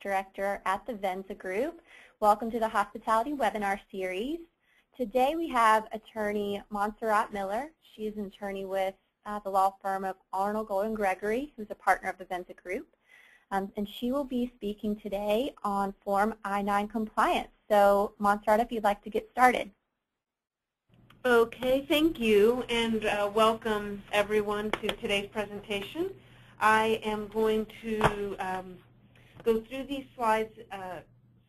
Director at the Venza Group. Welcome to the Hospitality Webinar Series. Today we have attorney Montserrat Miller. She is an attorney with uh, the law firm of Arnall Golden Gregory, who's a partner of the Venza Group. Um, and she will be speaking today on Form I-9 compliance. So Montserrat, if you'd like to get started. Okay, thank you, and uh, welcome everyone to today's presentation. I am going to um, go through these slides uh,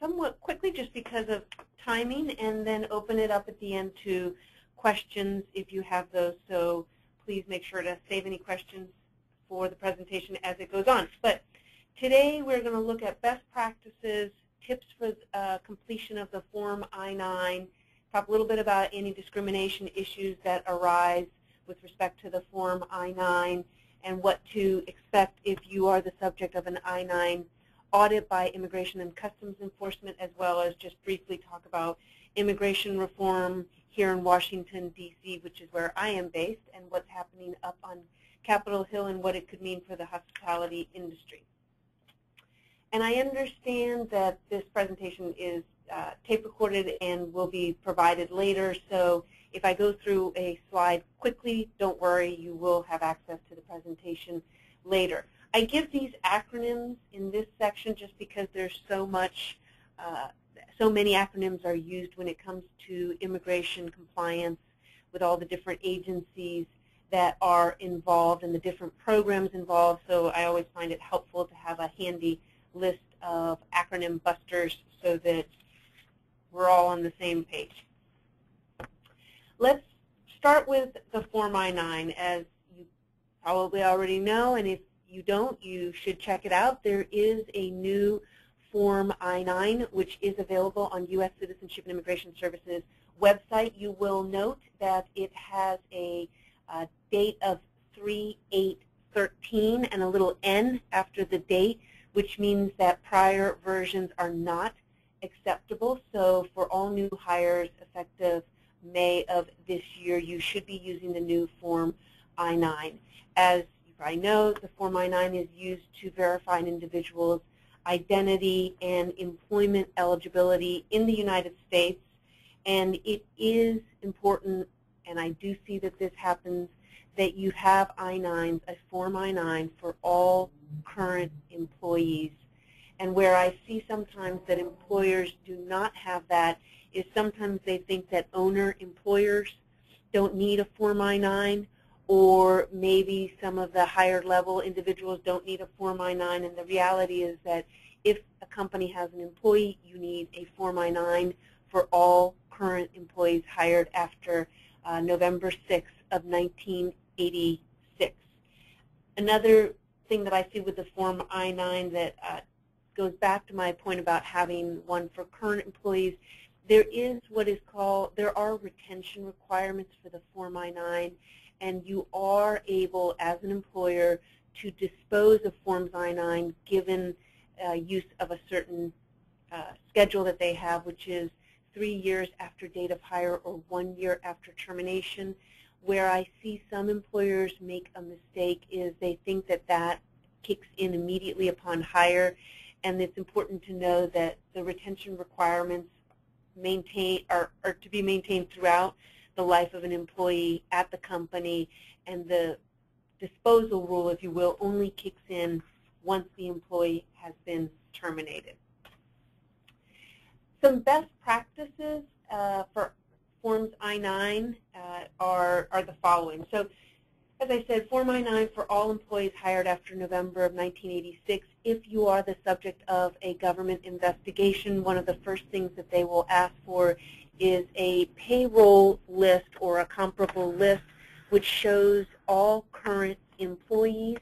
somewhat quickly just because of timing and then open it up at the end to questions if you have those. So please make sure to save any questions for the presentation as it goes on. But today we're going to look at best practices, tips for uh, completion of the Form I-9, talk a little bit about anti-discrimination issues that arise with respect to the Form I-9, and what to expect if you are the subject of an I-9 audit by Immigration and Customs Enforcement, as well as just briefly talk about immigration reform here in Washington, D.C., which is where I am based, and what's happening up on Capitol Hill and what it could mean for the hospitality industry. And I understand that this presentation is uh, tape recorded and will be provided later, so if I go through a slide quickly, don't worry, you will have access to the presentation later. I give these acronyms in this section just because there's so much, uh, so many acronyms are used when it comes to immigration compliance with all the different agencies that are involved and the different programs involved. So I always find it helpful to have a handy list of acronym busters so that we're all on the same page. Let's start with the Form I-9. As you probably already know, and if you don't, you should check it out. There is a new Form I-9, which is available on U.S. Citizenship and Immigration Services website. You will note that it has a uh, date of 3-8-13 and a little N after the date, which means that prior versions are not acceptable. So for all new hires effective May of this year, you should be using the new Form I-9. As I know the Form I-9 is used to verify an individual's identity and employment eligibility in the United States. And it is important, and I do see that this happens, that you have I-9s, a Form I-9 for all current employees. And where I see sometimes that employers do not have that is sometimes they think that owner employers don't need a Form I-9 or maybe some of the higher level individuals don't need a Form I-9, and the reality is that if a company has an employee, you need a Form I-9 for all current employees hired after uh, November 6th of 1986. Another thing that I see with the Form I-9 that uh, goes back to my point about having one for current employees, there is what is called, there are retention requirements for the Form I-9, and you are able, as an employer, to dispose of Forms I-9 given uh, use of a certain uh, schedule that they have, which is three years after date of hire or one year after termination. Where I see some employers make a mistake is they think that that kicks in immediately upon hire, and it's important to know that the retention requirements maintain are, are to be maintained throughout the life of an employee at the company, and the disposal rule, if you will, only kicks in once the employee has been terminated. Some best practices uh, for Forms I-9 uh, are, are the following. So as I said, Form I-9 for all employees hired after November of 1986. If you are the subject of a government investigation, one of the first things that they will ask for is a payroll list or a comparable list which shows all current employees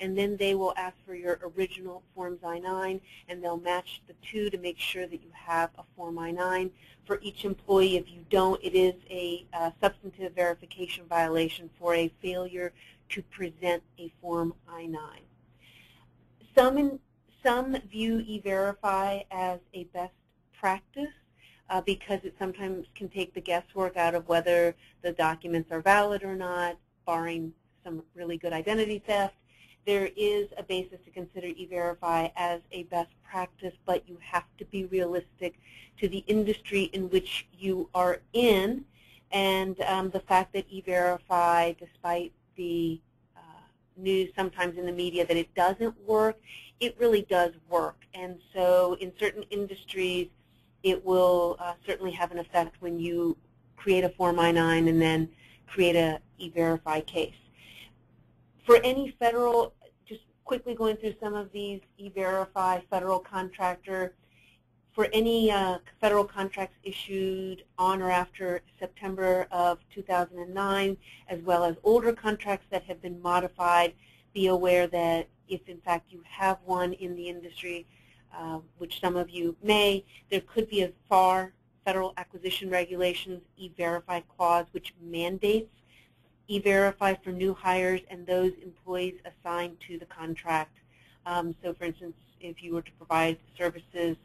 and then they will ask for your original Forms I-9 and they'll match the two to make sure that you have a Form I-9 for each employee. If you don't, it is a, a substantive verification violation for a failure to present a Form I-9. Some, some view E-Verify as a best practice uh, because it sometimes can take the guesswork out of whether the documents are valid or not, barring some really good identity theft. there is a basis to consider E-Verify as a best practice, but you have to be realistic to the industry in which you are in and um, the fact that E-Verify, despite the uh, news sometimes in the media that it doesn't work, it really does work. And so in certain industries, it will uh, certainly have an effect when you create a Form I-9 and then create a E-Verify case. For any federal, just quickly going through some of these E-Verify federal contractor, for any uh, federal contracts issued on or after September of 2009, as well as older contracts that have been modified, be aware that if in fact you have one in the industry, uh, which some of you may, there could be a FAR, Federal Acquisition Regulations, E-Verify clause, which mandates E-Verify for new hires and those employees assigned to the contract. Um, so for instance, if you were to provide services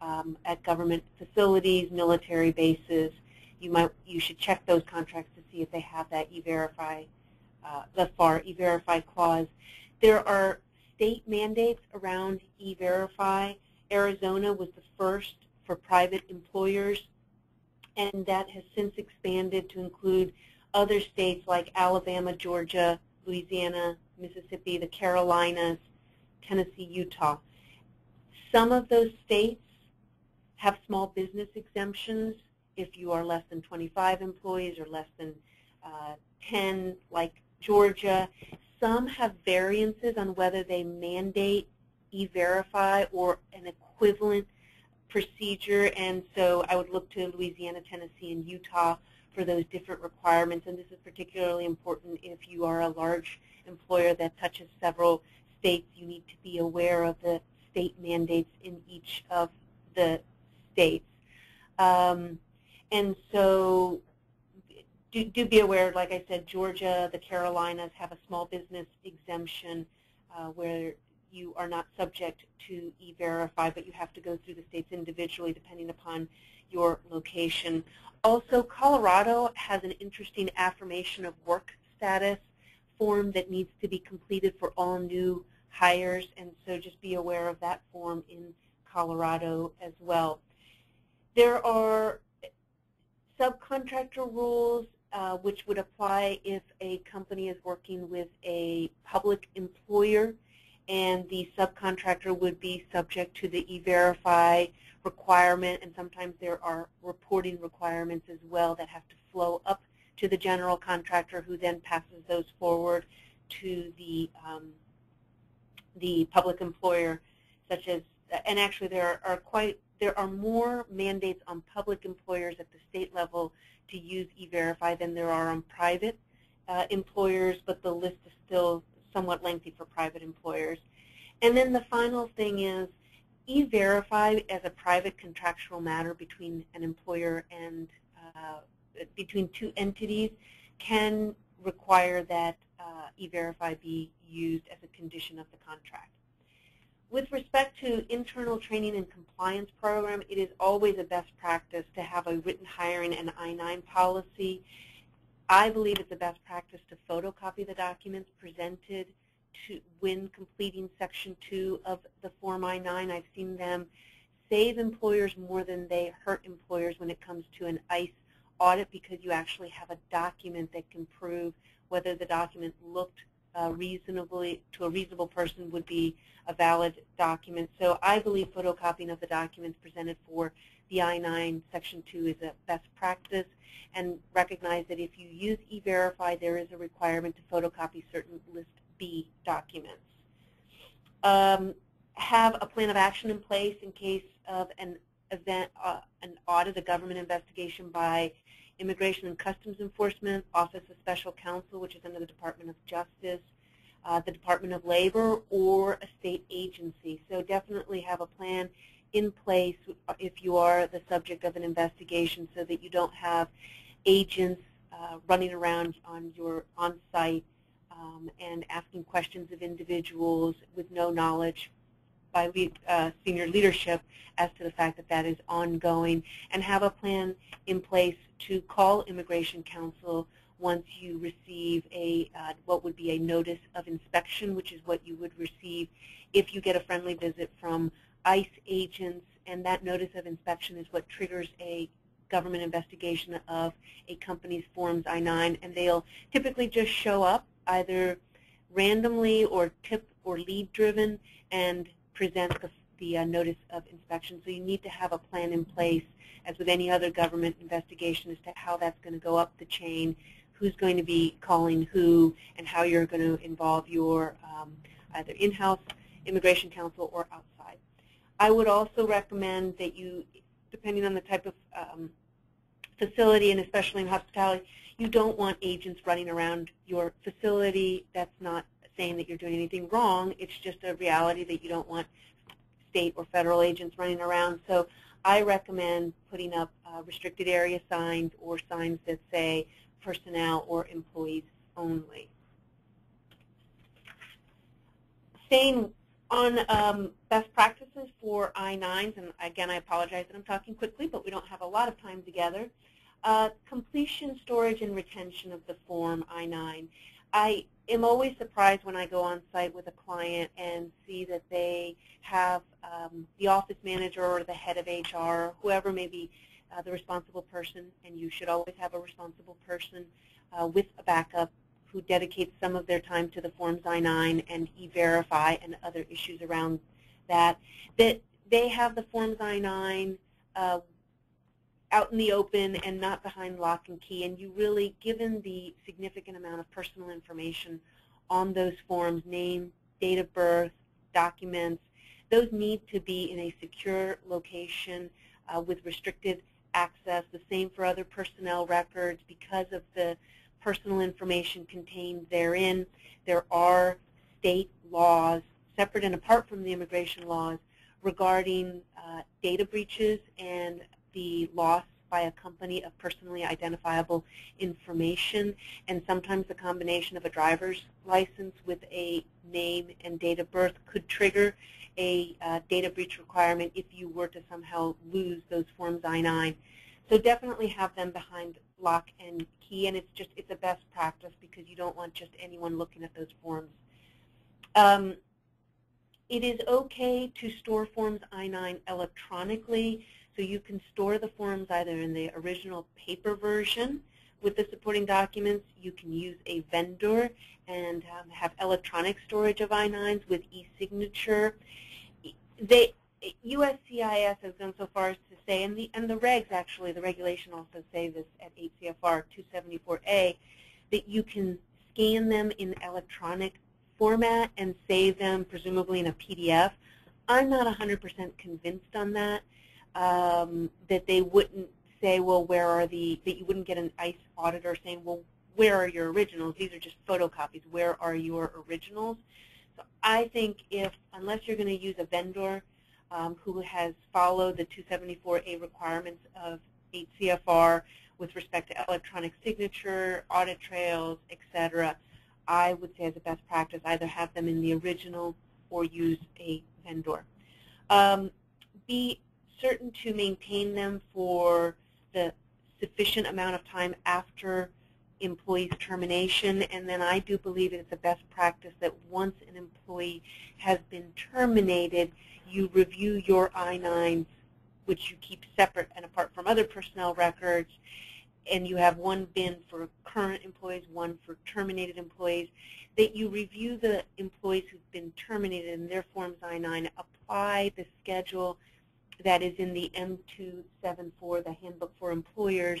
um, at government facilities, military bases, you might you should check those contracts to see if they have that E-Verify, uh, the FAR E-Verify clause. There are state mandates around E-Verify. Arizona was the first for private employers, and that has since expanded to include other states like Alabama, Georgia, Louisiana, Mississippi, the Carolinas, Tennessee, Utah. Some of those states have small business exemptions if you are less than 25 employees or less than uh, 10, like Georgia. Some have variances on whether they mandate E-Verify or an equivalent procedure, and so I would look to Louisiana, Tennessee, and Utah for those different requirements, and this is particularly important if you are a large employer that touches several states. You need to be aware of the state mandates in each of the states. Um, and so do, do, be aware, like I said, Georgia, the Carolinas have a small business exemption uh, where you are not subject to E-Verify, but you have to go through the states individually depending upon your location. Also, Colorado has an interesting affirmation of work status form that needs to be completed for all new hires, and so just be aware of that form in Colorado as well. There are subcontractor rules uh, which would apply if a company is working with a public employer and the subcontractor would be subject to the E-Verify requirement. And sometimes there are reporting requirements as well that have to flow up to the general contractor who then passes those forward to the um, the public employer such as and actually there are quite there are more mandates on public employers at the state level to use E-Verify than there are on private uh, employers, but the list is still somewhat lengthy for private employers. And then the final thing is E-Verify as a private contractual matter between an employer and uh, between two entities can require that uh, E-Verify be used as a condition of the contract. With respect to internal training and compliance program, it is always a best practice to have a written hiring and I-9 policy. I believe it's a best practice to photocopy the documents presented to when completing Section 2 of the Form I-9. I've seen them save employers more than they hurt employers when it comes to an ICE audit because you actually have a document that can prove whether the document looked uh, reasonably to a reasonable person would be a valid document. So I believe photocopying of the documents presented for the I-9 Section 2 is a best practice and recognize that if you use E-Verify, there is a requirement to photocopy certain List B documents. Um, have a plan of action in place in case of an event, uh, an audit, a government investigation by Immigration and Customs Enforcement, Office of Special Counsel, which is under the Department of Justice, uh, the Department of Labor, or a state agency. So definitely have a plan in place if you are the subject of an investigation so that you don't have agents uh, running around on your on-site um, and asking questions of individuals with no knowledge by lead, uh, senior leadership as to the fact that that is ongoing and have a plan in place to call Immigration Counsel once you receive a uh, what would be a notice of inspection, which is what you would receive if you get a friendly visit from ICE agents, and that notice of inspection is what triggers a government investigation of a company's Forms I-9, and they'll typically just show up either randomly or tip or lead driven and present the, the uh, notice of inspection. So you need to have a plan in place, as with any other government investigation, as to how that's going to go up the chain, who's going to be calling who, and how you're going to involve your um, either in-house immigration counsel or outside. I would also recommend that you, depending on the type of um, facility and especially in hospitality, you don't want agents running around your facility. That's not saying that you're doing anything wrong. It's just a reality that you don't want state or federal agents running around. So I recommend putting up uh, restricted area signs or signs that say personnel or employees only. Staying on um, best practices for I-9s, and again, I apologize that I'm talking quickly, but we don't have a lot of time together. Uh, completion, storage, and retention of the Form I-9. I am always surprised when I go on site with a client and see that they have um, the office manager or the head of HR, whoever may be uh, the responsible person, and you should always have a responsible person uh, with a backup who dedicates some of their time to the Forms I-9 and E-Verify and other issues around that, that they have the Forms I-9 uh, out in the open and not behind lock and key. And you really, given the significant amount of personal information on those forms, name, date of birth, documents, those need to be in a secure location uh, with restricted access. The same for other personnel records because of the personal information contained therein. There are state laws, separate and apart from the immigration laws, regarding uh, data breaches and the loss by a company of personally identifiable information. And sometimes the combination of a driver's license with a name and date of birth could trigger a uh, data breach requirement if you were to somehow lose those forms I-9. So definitely have them behind lock and key, and it's just it's a best practice because you don't want just anyone looking at those forms. Um, it is okay to store Forms I-9 electronically, so you can store the forms either in the original paper version with the supporting documents. You can use a vendor and um, have electronic storage of I-9s with e-signature. They, USCIS has gone so far as to say, and the, and the regs actually, the regulation also say this at 8 CFR 274A, that you can scan them in electronic format and save them presumably in a PDF. I'm not 100% convinced on that, um, that they wouldn't say, well, where are the, that you wouldn't get an ICE auditor saying, well, where are your originals? These are just photocopies. Where are your originals? So I think if, unless you're going to use a vendor um, who has followed the 274A requirements of 8 CFR with respect to electronic signature, audit trails, et cetera, I would say as a best practice either have them in the original or use a vendor. Um, be certain to maintain them for the sufficient amount of time after employee's termination, and then I do believe it's a best practice that once an employee has been terminated, you review your I-9s, which you keep separate and apart from other personnel records, and you have one bin for current employees, one for terminated employees, that you review the employees who've been terminated in their Forms I-9, apply the schedule that is in the M274, the Handbook for Employers,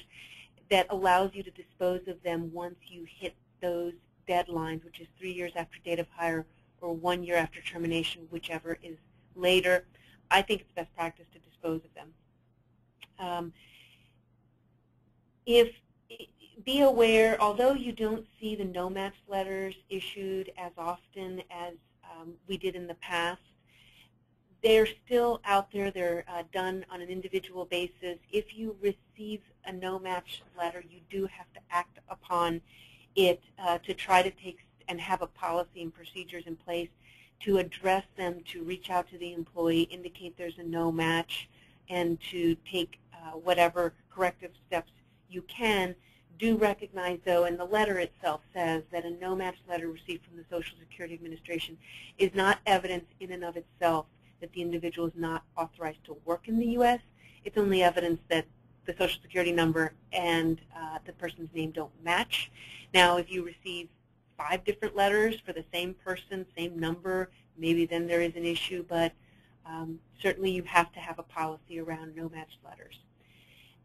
that allows you to dispose of them once you hit those deadlines, which is three years after date of hire or one year after termination, whichever is later. I think it's best practice to dispose of them. Um, if be aware, although you don't see the no-match letters issued as often as um, we did in the past, they're still out there. They're uh, done on an individual basis. If you receive a no-match letter, you do have to act upon it uh, to try to take and have a policy and procedures in place to address them, to reach out to the employee, indicate there's a no match, and to take uh, whatever corrective steps you can do recognize, though, and the letter itself says that a no-match letter received from the Social Security Administration is not evidence in and of itself that the individual is not authorized to work in the U.S. It's only evidence that the Social Security number and uh, the person's name don't match. Now, if you receive five different letters for the same person, same number, maybe then there is an issue, but um, certainly you have to have a policy around no-match letters.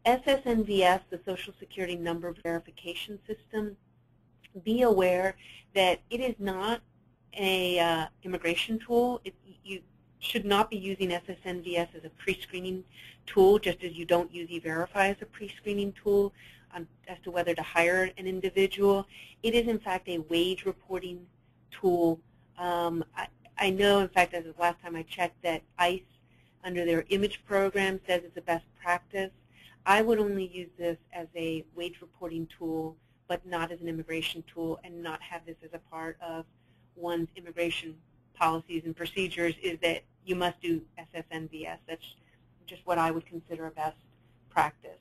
SSNVS, the Social Security Number Verification System, be aware that it is not a uh, immigration tool. It, you should not be using SSNVS as a pre-screening tool, just as you don't use E-Verify as a pre-screening tool on, as to whether to hire an individual. It is, in fact, a wage reporting tool. Um, I, I know, in fact, as of last time I checked, that ICE, under their image program, says it's a best practice. I would only use this as a wage reporting tool, but not as an immigration tool, and not have this as a part of one's immigration policies and procedures, is that you must do SSNVS. That's just what I would consider a best practice.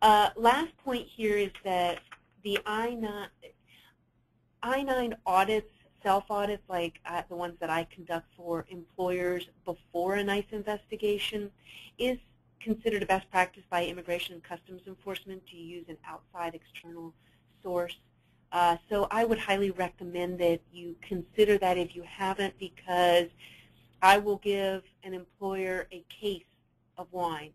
Uh, last point here is that the I-9, I-9 audits, self-audits like uh, the ones that I conduct for employers before an ICE investigation, is considered a best practice by Immigration and Customs Enforcement to use an outside external source. Uh, so I would highly recommend that you consider that if you haven't because I will give an employer a case of wine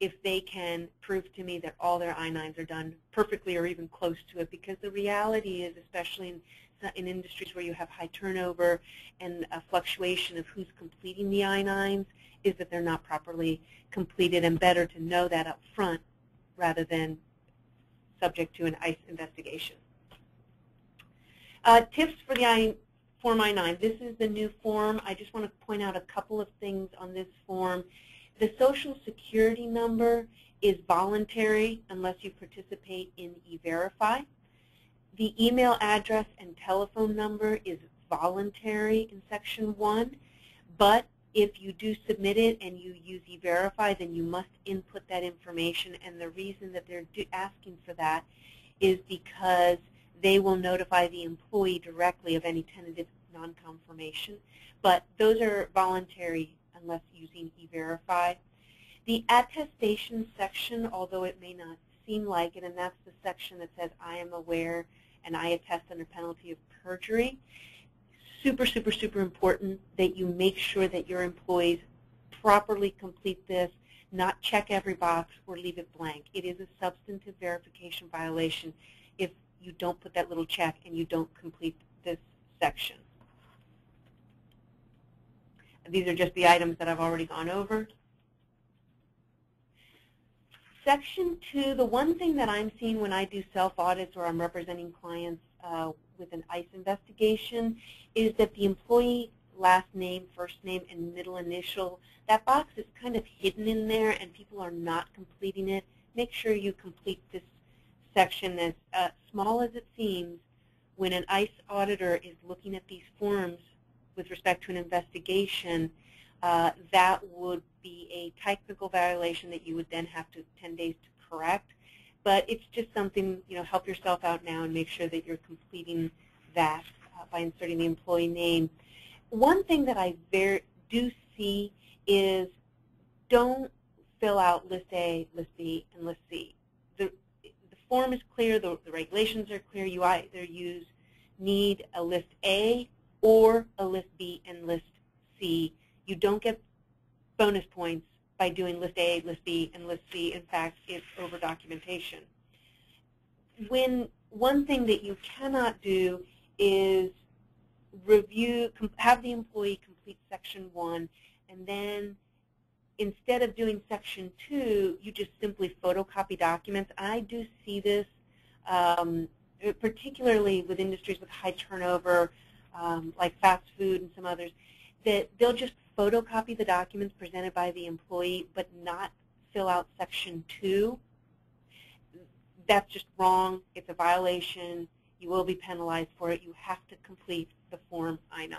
if they can prove to me that all their I-9s are done perfectly or even close to it because the reality is, especially in, in industries where you have high turnover and a fluctuation of who's completing the I-9s, is that they're not properly completed and better to know that up front rather than subject to an ICE investigation. Uh, tips for the I, Form I-9. This is the new form. I just want to point out a couple of things on this form. The Social Security number is voluntary unless you participate in E-Verify. The email address and telephone number is voluntary in Section 1, but if you do submit it and you use E-Verify, then you must input that information. And the reason that they're asking for that is because they will notify the employee directly of any tentative non-confirmation. But those are voluntary unless using E-Verify. The attestation section, although it may not seem like it, and that's the section that says I am aware and I attest under penalty of perjury, super, super, super important that you make sure that your employees properly complete this, not check every box or leave it blank. It is a substantive verification violation if you don't put that little check and you don't complete this section. These are just the items that I've already gone over. Section 2, the one thing that I'm seeing when I do self-audits or I'm representing clients uh, with an ICE investigation is that the employee last name, first name, and middle initial, that box is kind of hidden in there and people are not completing it. Make sure you complete this section as uh, small as it seems when an ICE auditor is looking at these forms with respect to an investigation, uh, that would be a technical violation that you would then have to 10 days to correct. But it's just something, you know, help yourself out now and make sure that you're completing that uh, by inserting the employee name. One thing that I very do see is don't fill out list A, list B, and list C. Form is clear, the, the regulations are clear. You either use need a list A or a list B and list C. You don't get bonus points by doing list A, list B, and list C. In fact, it's over documentation. When one thing that you cannot do is review, have the employee complete section one, and then instead of doing section two, you just simply photocopy documents. I do see this, um, particularly with industries with high turnover, um, like fast food and some others, that they'll just photocopy the documents presented by the employee but not fill out section two. That's just wrong. It's a violation. You will be penalized for it. You have to complete the Form I-9.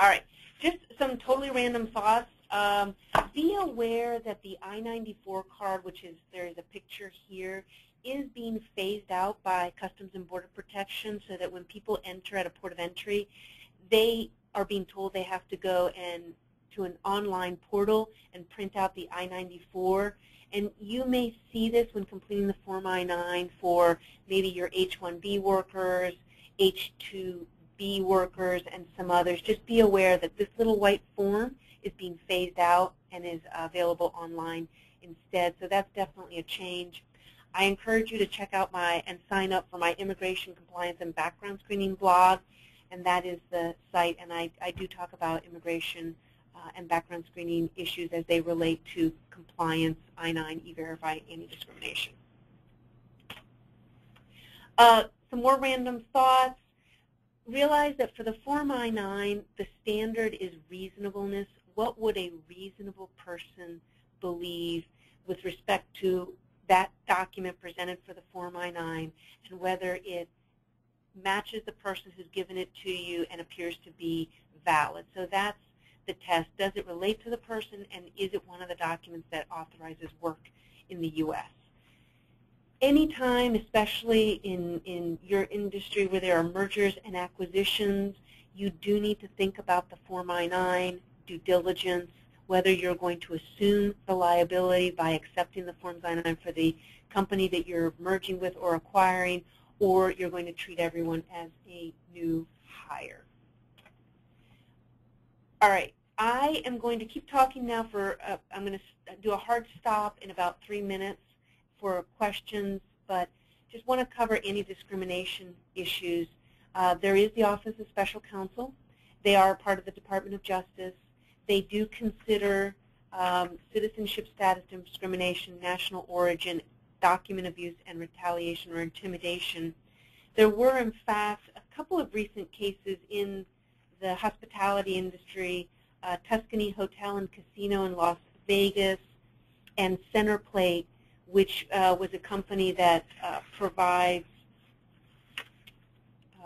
All right, just some totally random thoughts Um, be aware that the I-94 card, which is there is a picture here, is being phased out by Customs and Border Protection so that when people enter at a port of entry, they are being told they have to go and to an online portal and print out the I-94. And you may see this when completing the Form I-9 for maybe your H-1B workers, H-2B workers, and some others. Just be aware that this little white form is being phased out and is available online instead. So that's definitely a change. I encourage you to check out my and sign up for my immigration compliance and background screening blog, and that is the site. And I, I do talk about immigration uh, and background screening issues as they relate to compliance, I-9, E-Verify, anti-discrimination. Uh, some more random thoughts. Realize that for the Form I-9, the standard is reasonableness. What would a reasonable person believe with respect to that document presented for the Form I-9 and whether it matches the person who's given it to you and appears to be valid. So that's the test. Does it relate to the person and is it one of the documents that authorizes work in the U.S.? Anytime, especially in, in your industry where there are mergers and acquisitions, you do need to think about the Form I-9, due diligence, whether you're going to assume the liability by accepting the Forms I-9 for the company that you're merging with or acquiring, or you're going to treat everyone as a new hire. All right, I am going to keep talking now for, uh, I'm going to do a hard stop in about three minutes for questions, but just want to cover anti-discrimination issues. Uh, there is the Office of Special Counsel. They are part of the Department of Justice. They do consider um, citizenship status discrimination, national origin, document abuse, and retaliation or intimidation. There were, in fact, a couple of recent cases in the hospitality industry, uh, Tuscany Hotel and Casino in Las Vegas, and Centerplate, which uh, was a company that uh, provides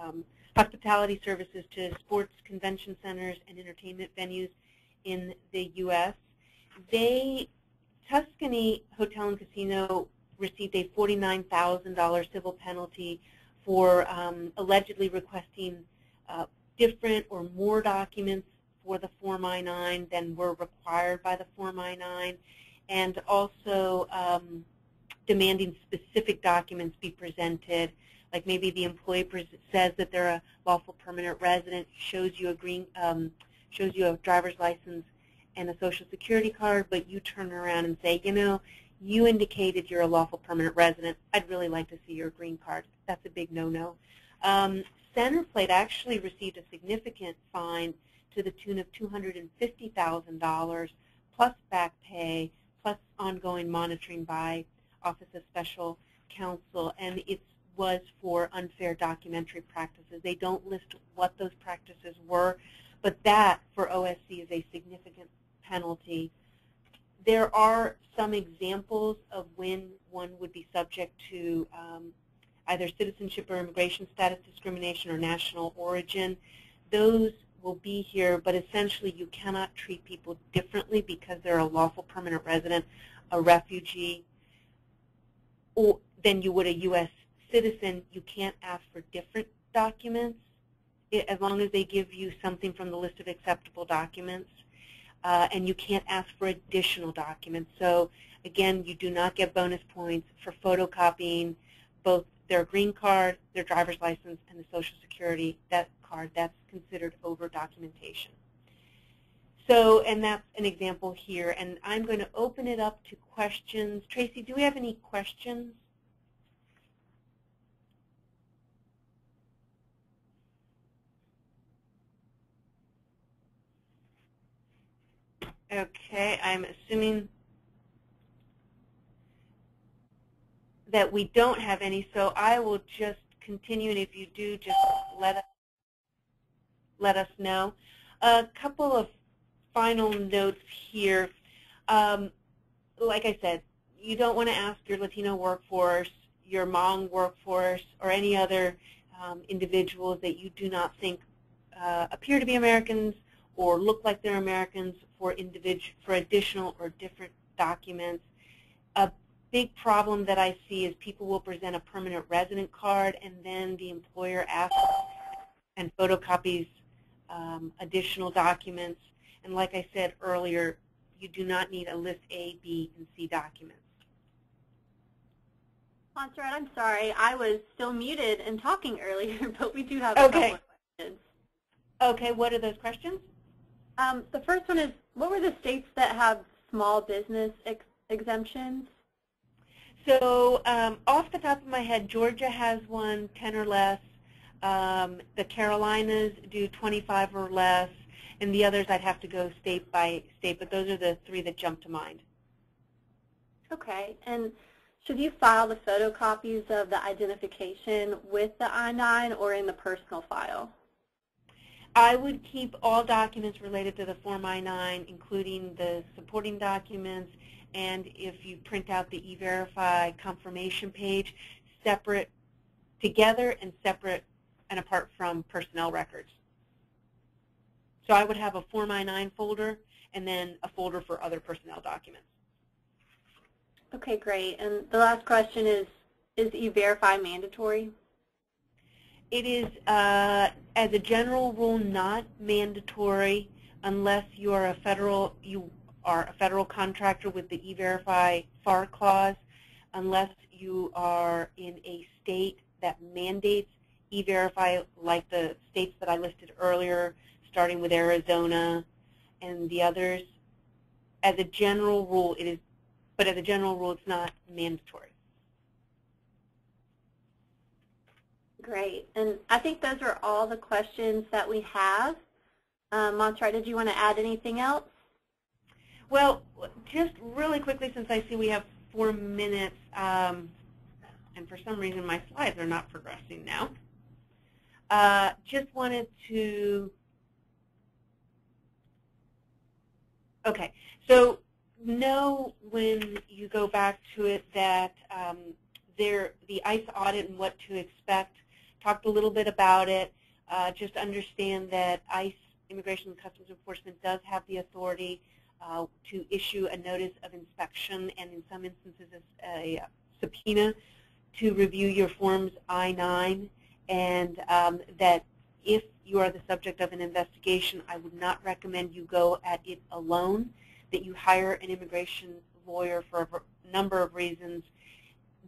um, hospitality services to sports convention centers and entertainment venues in the U.S. They, Tuscany Hotel and Casino received a $49,000 civil penalty for um, allegedly requesting uh, different or more documents for the Form I-9 than were required by the Form I-9, and also um, demanding specific documents be presented, like maybe the employee says that they're a lawful permanent resident, shows you a green, um, shows you a driver's license and a social security card, but you turn around and say, you know, you indicated you're a lawful permanent resident. I'd really like to see your green card. That's a big no-no. Um, Centerplate actually received a significant fine to the tune of $250,000 plus back pay plus ongoing monitoring by Office of Special Counsel, and it was for unfair documentary practices. They don't list what those practices were, but that for OSC is a significant penalty. There are some examples of when one would be subject to um, either citizenship or immigration status discrimination or national origin. Those will be here, but essentially you cannot treat people differently because they're a lawful permanent resident, a refugee, or than you would a U.S. citizen. You can't ask for different documents as long as they give you something from the list of acceptable documents. Uh, and you can't ask for additional documents. So again, you do not get bonus points for photocopying both their green card, their driver's license, and the Social Security that card. That's considered over documentation. So, and that's an example here. And I'm going to open it up to questions. Tracy, do we have any questions? Okay, I'm assuming that we don't have any, so I will just continue, and if you do, just let us, let us know. A couple of final notes here. Um, like I said, you don't want to ask your Latino workforce, your Hmong workforce, or any other um, individuals that you do not think uh, appear to be Americans or look like they're Americans for for additional or different documents. A big problem that I see is people will present a permanent resident card and then the employer asks and photocopies um, additional documents. And like I said earlier, you do not need a list A, B, and C documents. Montserrat, I'm sorry. I was still muted and talking earlier, but we do have a okay. couple of questions. Okay, what are those questions? Um, the first one is, what were the states that have small business ex exemptions? So um, off the top of my head, Georgia has one, 10 or less. Um, the Carolinas do 25 or less, and the others I'd have to go state by state, but those are the three that jump to mind. Okay, and should you file the photocopies of the identification with the I-9 or in the personal file? I would keep all documents related to the Form I-9, including the supporting documents, and if you print out the E-Verify confirmation page, separate together and separate and apart from personnel records. So I would have a Form I-9 folder and then a folder for other personnel documents. Okay, great. And the last question is, is E-Verify mandatory? It is, uh, as a general rule, not mandatory unless you are a federal, you are a federal contractor with the E-Verify FAR clause, unless you are in a state that mandates E-Verify like the states that I listed earlier, starting with Arizona and the others. As a general rule, it is but as a general rule, it's not mandatory. Great. And I think those are all the questions that we have. Um, Montserrat, did you want to add anything else? Well, just really quickly, since I see we have four minutes, um, and for some reason my slides are not progressing now, uh, just wanted to, okay, so know when you go back to it that um, there, the ICE audit and what to expect, talked a little bit about it. Uh, just understand that ICE, Immigration and Customs Enforcement, does have the authority uh, to issue a notice of inspection and in some instances a, a subpoena to review your forms I-9 and um, that if you are the subject of an investigation, I would not recommend you go at it alone that you hire an immigration lawyer for a number of reasons.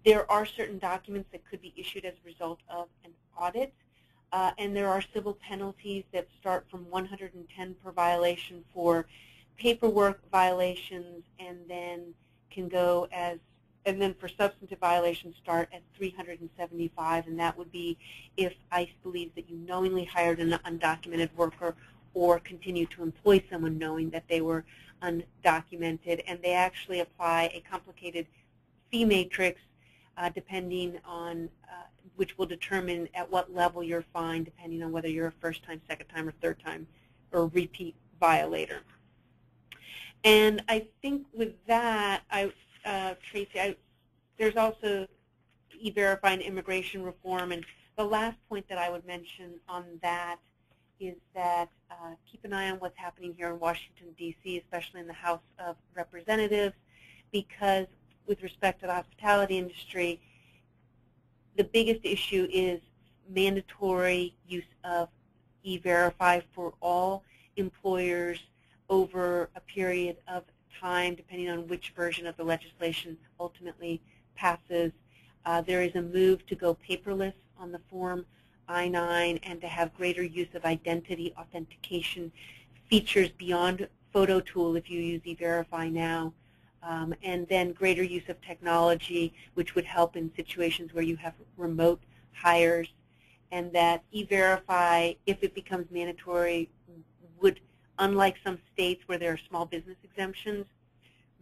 There are certain documents that could be issued as a result of an audit, uh, and there are civil penalties that start from 110 per violation for paperwork violations and then can go as and then for substantive violations start at 375 and that would be if ICE believes that you knowingly hired an undocumented worker or continue to employ someone knowing that they were undocumented, and they actually apply a complicated fee matrix uh, depending on uh, which will determine at what level you're fined depending on whether you're a first time, second time, or third time, or repeat violator. And I think with that, I, uh, Tracy, I, there's also e-verify and immigration reform, and the last point that I would mention on that is that uh, keep an eye on what's happening here in Washington, D.C., especially in the House of Representatives, because with respect to the hospitality industry, the biggest issue is mandatory use of E-Verify for all employers over a period of time, depending on which version of the legislation ultimately passes. Uh, there is a move to go paperless on the form I-9 and to have greater use of identity authentication features beyond photo tool if you use eVerify now. Um, and then greater use of technology, which would help in situations where you have remote hires, and that E-Verify, if it becomes mandatory, unlike some states where there are small business exemptions,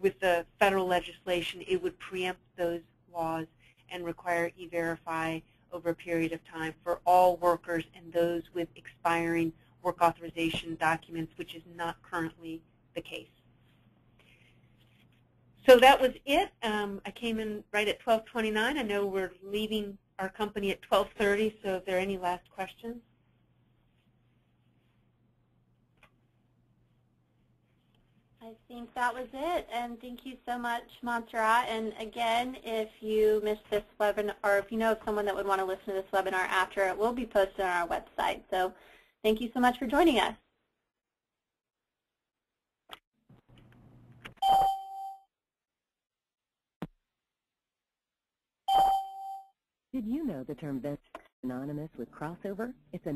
with the federal legislation, it would preempt those laws and require E-Verify over a period of time for all workers and those with expiring work authorization documents, which is not currently the case. So that was it. Um, I came in right at 1229. I know we're leaving our company at 1230, so if there are any last questions. I think that was it, and thank you so much, Montserrat. And again, if you missed this webinar, or if you know of someone that would want to listen to this webinar after, it will be posted on our website. So thank you so much for joining us. Did you know the term is synonymous with crossover? It's a